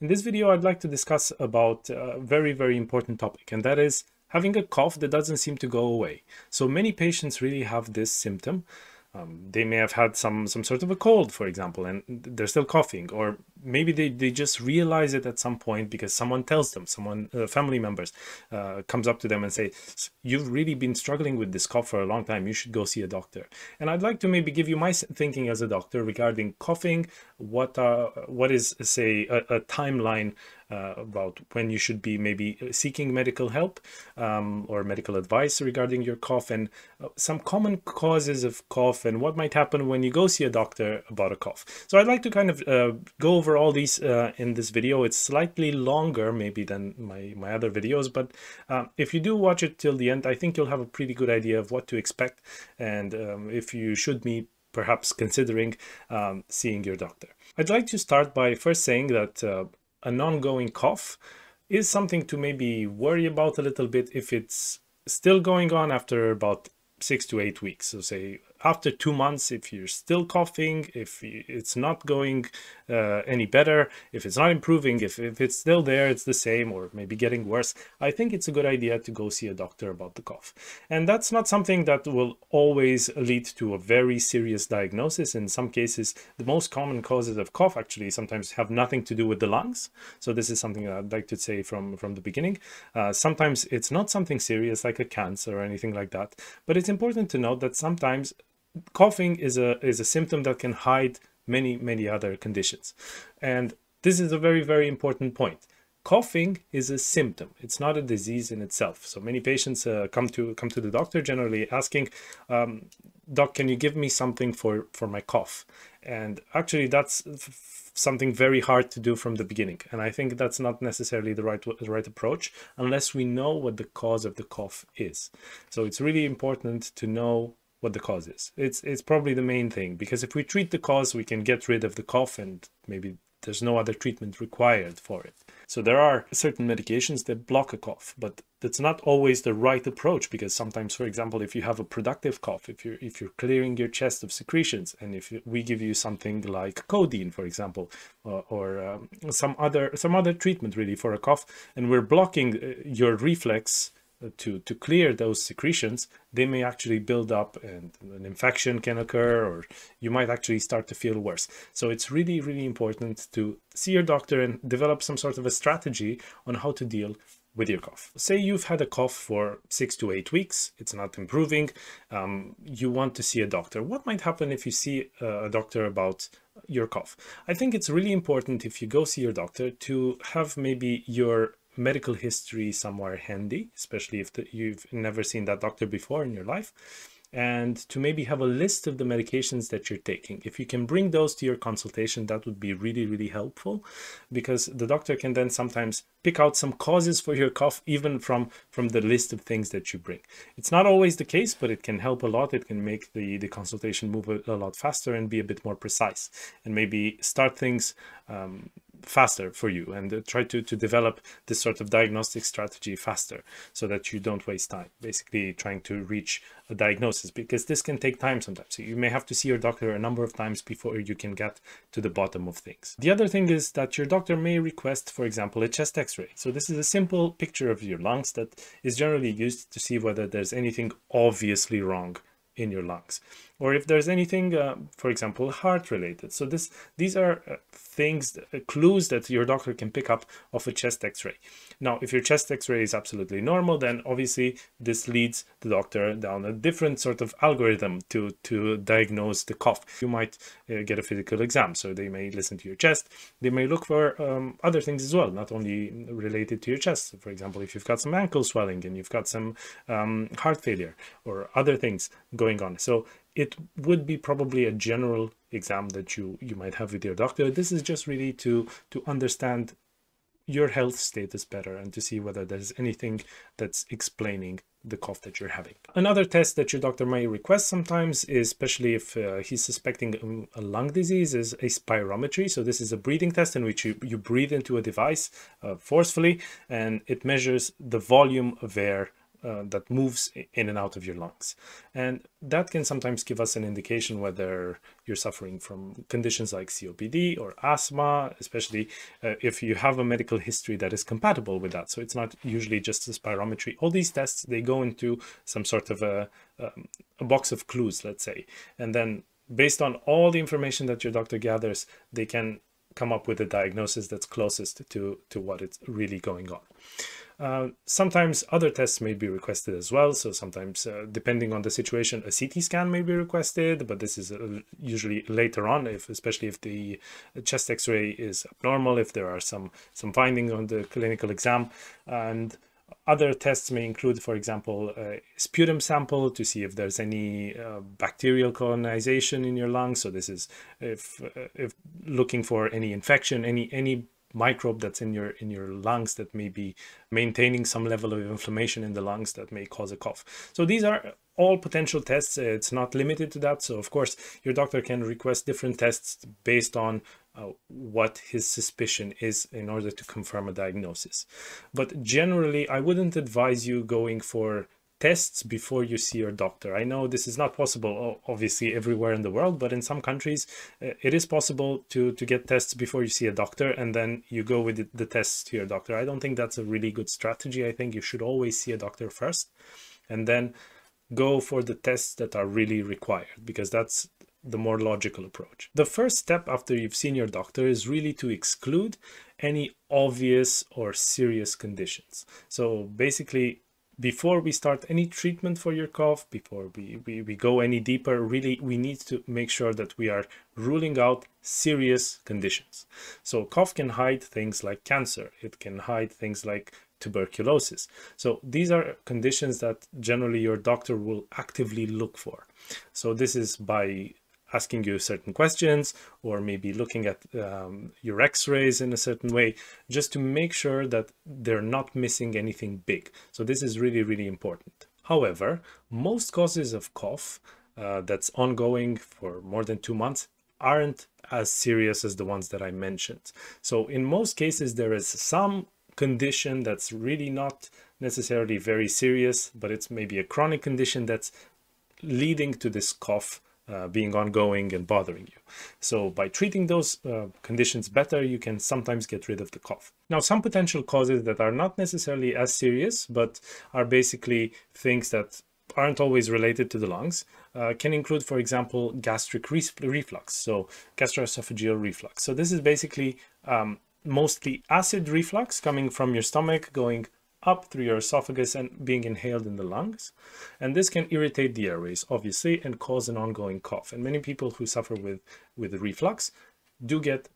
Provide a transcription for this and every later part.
In this video, I'd like to discuss about a very, very important topic, and that is having a cough that doesn't seem to go away. So many patients really have this symptom um, they may have had some some sort of a cold, for example, and they're still coughing, or maybe they, they just realize it at some point because someone tells them, someone uh, family members uh, comes up to them and say, "You've really been struggling with this cough for a long time. You should go see a doctor." And I'd like to maybe give you my thinking as a doctor regarding coughing. What uh, what is say a, a timeline uh, about when you should be maybe seeking medical help um, or medical advice regarding your cough and uh, some common causes of cough and what might happen when you go see a doctor about a cough. So I'd like to kind of uh, go over all these uh, in this video. It's slightly longer maybe than my, my other videos, but uh, if you do watch it till the end, I think you'll have a pretty good idea of what to expect and um, if you should be perhaps considering um, seeing your doctor. I'd like to start by first saying that uh, an ongoing cough is something to maybe worry about a little bit if it's still going on after about six to eight weeks. So say after two months, if you're still coughing, if it's not going uh, any better, if it's not improving, if, if it's still there, it's the same or maybe getting worse, I think it's a good idea to go see a doctor about the cough. And that's not something that will always lead to a very serious diagnosis. In some cases, the most common causes of cough actually sometimes have nothing to do with the lungs. So this is something I'd like to say from, from the beginning. Uh, sometimes it's not something serious like a cancer or anything like that, but it's important to note that sometimes coughing is a is a symptom that can hide many many other conditions. And this is a very very important point. Coughing is a symptom. It's not a disease in itself. So many patients uh, come to come to the doctor generally asking um, doc can you give me something for for my cough? And actually that's something very hard to do from the beginning. And i think that's not necessarily the right the right approach unless we know what the cause of the cough is. So it's really important to know what the cause is. It's it's probably the main thing because if we treat the cause, we can get rid of the cough and maybe there's no other treatment required for it. So there are certain medications that block a cough, but that's not always the right approach because sometimes, for example, if you have a productive cough, if you're if you're clearing your chest of secretions, and if we give you something like codeine, for example, or, or um, some other some other treatment really for a cough, and we're blocking uh, your reflex to, to clear those secretions, they may actually build up and an infection can occur or you might actually start to feel worse. So it's really, really important to see your doctor and develop some sort of a strategy on how to deal with your cough. Say you've had a cough for six to eight weeks, it's not improving, um, you want to see a doctor. What might happen if you see a doctor about your cough? I think it's really important if you go see your doctor to have maybe your medical history somewhere handy, especially if the, you've never seen that doctor before in your life, and to maybe have a list of the medications that you're taking. If you can bring those to your consultation, that would be really, really helpful because the doctor can then sometimes pick out some causes for your cough even from, from the list of things that you bring. It's not always the case, but it can help a lot. It can make the, the consultation move a, a lot faster and be a bit more precise and maybe start things um, faster for you and uh, try to, to develop this sort of diagnostic strategy faster so that you don't waste time basically trying to reach a diagnosis because this can take time sometimes. So you may have to see your doctor a number of times before you can get to the bottom of things. The other thing is that your doctor may request for example a chest x-ray. So this is a simple picture of your lungs that is generally used to see whether there's anything obviously wrong in your lungs or if there's anything uh, for example heart related. So this these are uh, things uh, clues that your doctor can pick up of a chest x-ray. Now if your chest x-ray is absolutely normal then obviously this leads the doctor down a different sort of algorithm to to diagnose the cough. You might uh, get a physical exam so they may listen to your chest. They may look for um, other things as well not only related to your chest. For example if you've got some ankle swelling and you've got some um, heart failure or other things going on. So it would be probably a general exam that you you might have with your doctor this is just really to to understand your health status better and to see whether there's anything that's explaining the cough that you're having. Another test that your doctor may request sometimes, is, especially if uh, he's suspecting a lung disease, is a spirometry. So this is a breathing test in which you, you breathe into a device uh, forcefully and it measures the volume of air uh, that moves in and out of your lungs. And that can sometimes give us an indication whether you're suffering from conditions like COPD or asthma, especially uh, if you have a medical history that is compatible with that. So it's not usually just a spirometry. All these tests, they go into some sort of a, um, a box of clues, let's say. And then based on all the information that your doctor gathers, they can come up with a diagnosis that's closest to, to what it's really going on. Uh, sometimes other tests may be requested as well. So sometimes, uh, depending on the situation, a CT scan may be requested, but this is uh, usually later on, if especially if the chest X-ray is abnormal, if there are some some findings on the clinical exam, and other tests may include, for example, a sputum sample to see if there's any uh, bacterial colonization in your lungs. So this is if uh, if looking for any infection, any any microbe that's in your in your lungs that may be maintaining some level of inflammation in the lungs that may cause a cough. So these are all potential tests. It's not limited to that. So of course, your doctor can request different tests based on uh, what his suspicion is in order to confirm a diagnosis. But generally, I wouldn't advise you going for tests before you see your doctor. I know this is not possible, obviously, everywhere in the world, but in some countries, uh, it is possible to, to get tests before you see a doctor and then you go with the, the tests to your doctor. I don't think that's a really good strategy. I think you should always see a doctor first and then go for the tests that are really required because that's the more logical approach. The first step after you've seen your doctor is really to exclude any obvious or serious conditions. So basically before we start any treatment for your cough, before we, we, we go any deeper, really we need to make sure that we are ruling out serious conditions. So cough can hide things like cancer. It can hide things like tuberculosis. So these are conditions that generally your doctor will actively look for. So this is by asking you certain questions or maybe looking at um, your x-rays in a certain way just to make sure that they're not missing anything big so this is really really important however most causes of cough uh, that's ongoing for more than two months aren't as serious as the ones that I mentioned. So in most cases, there is some condition that's really not necessarily very serious, but it's maybe a chronic condition that's leading to this cough uh, being ongoing and bothering you. So by treating those uh, conditions better, you can sometimes get rid of the cough. Now, some potential causes that are not necessarily as serious, but are basically things that aren't always related to the lungs uh, can include, for example, gastric re reflux, so gastroesophageal reflux. So this is basically um, mostly acid reflux coming from your stomach going up through your esophagus and being inhaled in the lungs. And this can irritate the airways, obviously, and cause an ongoing cough. And many people who suffer with, with reflux do get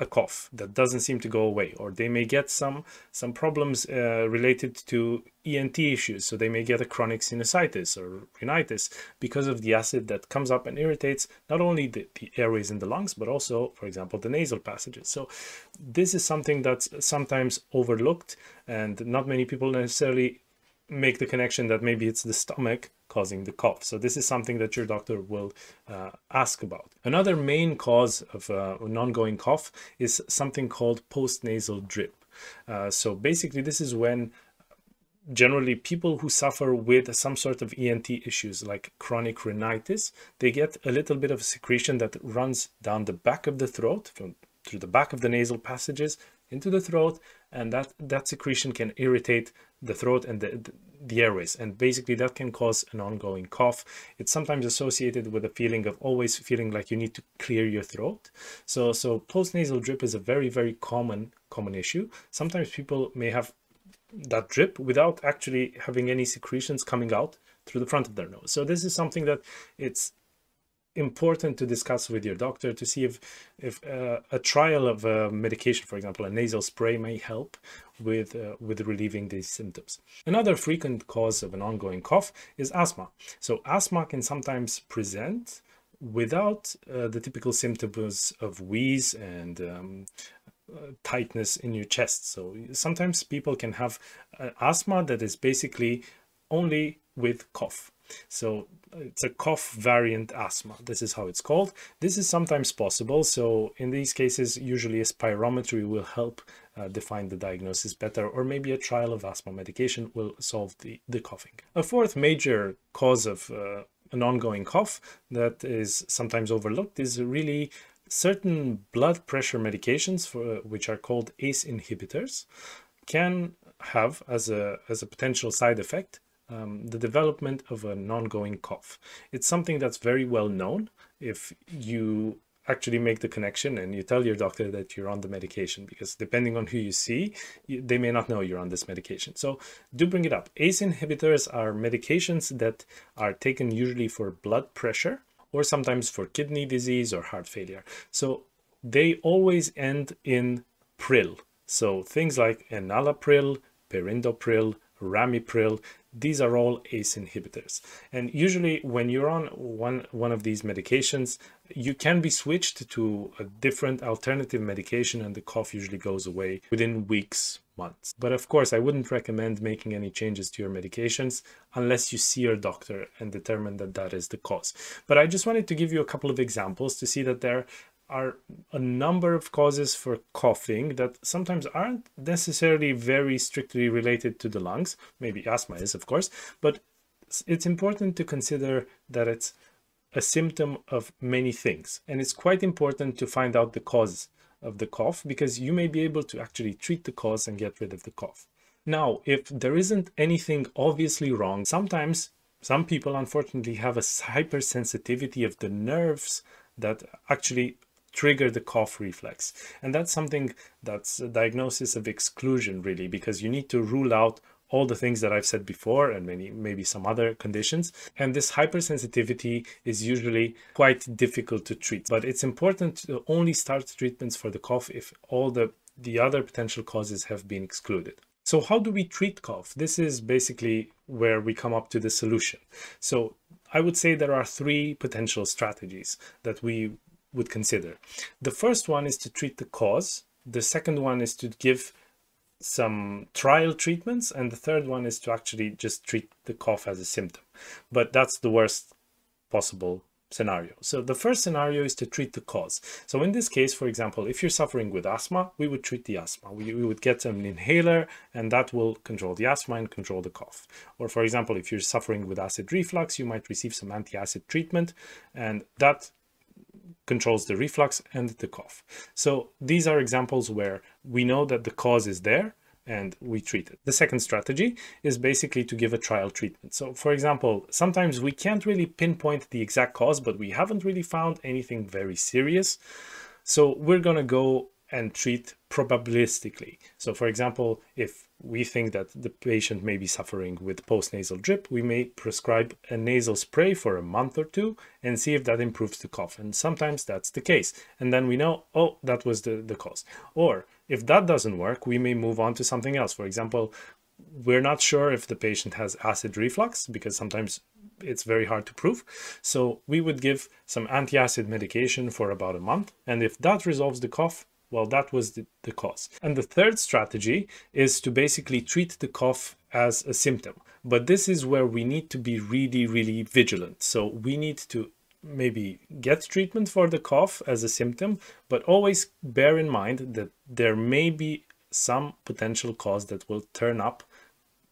a cough that doesn't seem to go away or they may get some some problems uh, related to ENT issues. So they may get a chronic sinusitis or rhinitis because of the acid that comes up and irritates not only the, the airways in the lungs but also for example the nasal passages. So this is something that's sometimes overlooked and not many people necessarily make the connection that maybe it's the stomach causing the cough. So this is something that your doctor will uh, ask about. Another main cause of uh, an ongoing cough is something called postnasal drip. Uh, so basically this is when generally people who suffer with some sort of ENT issues like chronic rhinitis, they get a little bit of secretion that runs down the back of the throat from through the back of the nasal passages into the throat and that that secretion can irritate the throat and the, the airways and basically that can cause an ongoing cough. It's sometimes associated with a feeling of always feeling like you need to clear your throat. So so postnasal drip is a very very common common issue. Sometimes people may have that drip without actually having any secretions coming out through the front of their nose. So this is something that it's important to discuss with your doctor to see if if uh, a trial of a medication for example a nasal spray may help with uh, with relieving these symptoms. Another frequent cause of an ongoing cough is asthma. So asthma can sometimes present without uh, the typical symptoms of wheeze and um, uh, tightness in your chest. So sometimes people can have asthma that is basically only with cough So it's a cough variant asthma. This is how it's called. This is sometimes possible. So in these cases, usually a spirometry will help uh, define the diagnosis better, or maybe a trial of asthma medication will solve the, the coughing. A fourth major cause of uh, an ongoing cough that is sometimes overlooked is really certain blood pressure medications for, which are called ACE inhibitors can have as a, as a potential side effect um, the development of an ongoing cough. It's something that's very well known if you actually make the connection and you tell your doctor that you're on the medication because depending on who you see, you, they may not know you're on this medication. So do bring it up. ACE inhibitors are medications that are taken usually for blood pressure or sometimes for kidney disease or heart failure. So they always end in pril. So things like enalapril, perindopril, ramipril, these are all ACE inhibitors. And usually when you're on one, one of these medications, you can be switched to a different alternative medication and the cough usually goes away within weeks, months. But of course, I wouldn't recommend making any changes to your medications unless you see your doctor and determine that that is the cause. But I just wanted to give you a couple of examples to see that there are a number of causes for coughing that sometimes aren't necessarily very strictly related to the lungs. Maybe asthma is, of course, but it's important to consider that it's a symptom of many things. And it's quite important to find out the cause of the cough because you may be able to actually treat the cause and get rid of the cough. Now, if there isn't anything obviously wrong, sometimes some people unfortunately have a hypersensitivity of the nerves that actually trigger the cough reflex. And that's something that's a diagnosis of exclusion really, because you need to rule out all the things that I've said before and many maybe some other conditions. And this hypersensitivity is usually quite difficult to treat, but it's important to only start treatments for the cough if all the, the other potential causes have been excluded. So how do we treat cough? This is basically where we come up to the solution. So I would say there are three potential strategies that we would consider. The first one is to treat the cause. The second one is to give some trial treatments. And the third one is to actually just treat the cough as a symptom. But that's the worst possible scenario. So the first scenario is to treat the cause. So in this case, for example, if you're suffering with asthma, we would treat the asthma. We, we, would get an inhaler and that will control the asthma and control the cough. Or for example, if you're suffering with acid reflux, you might receive some anti-acid treatment and that controls the reflux and the cough. So these are examples where we know that the cause is there and we treat it. The second strategy is basically to give a trial treatment. So for example, sometimes we can't really pinpoint the exact cause, but we haven't really found anything very serious. So we're going to go and treat probabilistically. So for example, if we think that the patient may be suffering with postnasal drip, we may prescribe a nasal spray for a month or two and see if that improves the cough. And sometimes that's the case. And then we know, oh, that was the, the cause. Or if that doesn't work, we may move on to something else. For example, we're not sure if the patient has acid reflux because sometimes it's very hard to prove. So we would give some anti-acid medication for about a month. And if that resolves the cough, well, that was the, the cause. And the third strategy is to basically treat the cough as a symptom. But this is where we need to be really, really vigilant. So we need to maybe get treatment for the cough as a symptom, but always bear in mind that there may be some potential cause that will turn up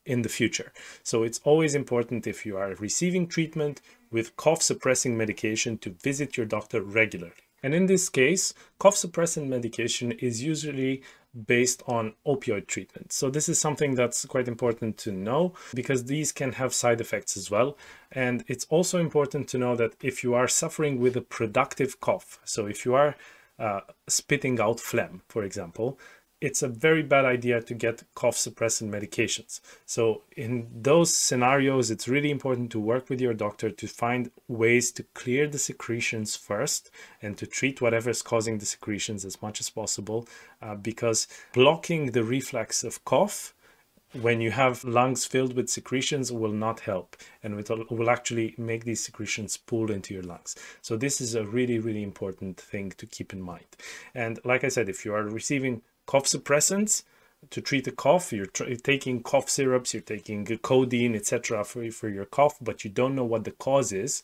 in the future. So it's always important if you are receiving treatment with cough suppressing medication to visit your doctor regularly. And in this case, cough suppressant medication is usually based on opioid treatment. So this is something that's quite important to know because these can have side effects as well. And it's also important to know that if you are suffering with a productive cough, so if you are uh, spitting out phlegm, for example, it's a very bad idea to get cough suppressant medications. So in those scenarios, it's really important to work with your doctor to find ways to clear the secretions first and to treat whatever is causing the secretions as much as possible uh, because blocking the reflex of cough when you have lungs filled with secretions will not help and it will actually make these secretions pool into your lungs. So this is a really, really important thing to keep in mind. And like I said, if you are receiving cough suppressants, to treat a cough, you're taking cough syrups, you're taking codeine, etc. For, for your cough, but you don't know what the cause is,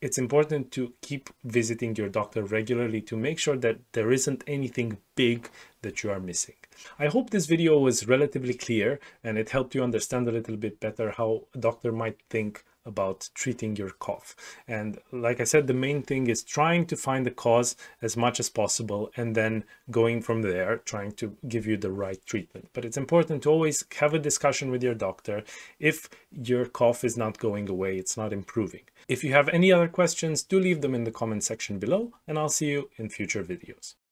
it's important to keep visiting your doctor regularly to make sure that there isn't anything big that you are missing. I hope this video was relatively clear and it helped you understand a little bit better how a doctor might think about treating your cough. And like I said, the main thing is trying to find the cause as much as possible and then going from there, trying to give you the right treatment. But it's important to always have a discussion with your doctor if your cough is not going away, it's not improving. If you have any other questions, do leave them in the comment section below and I'll see you in future videos.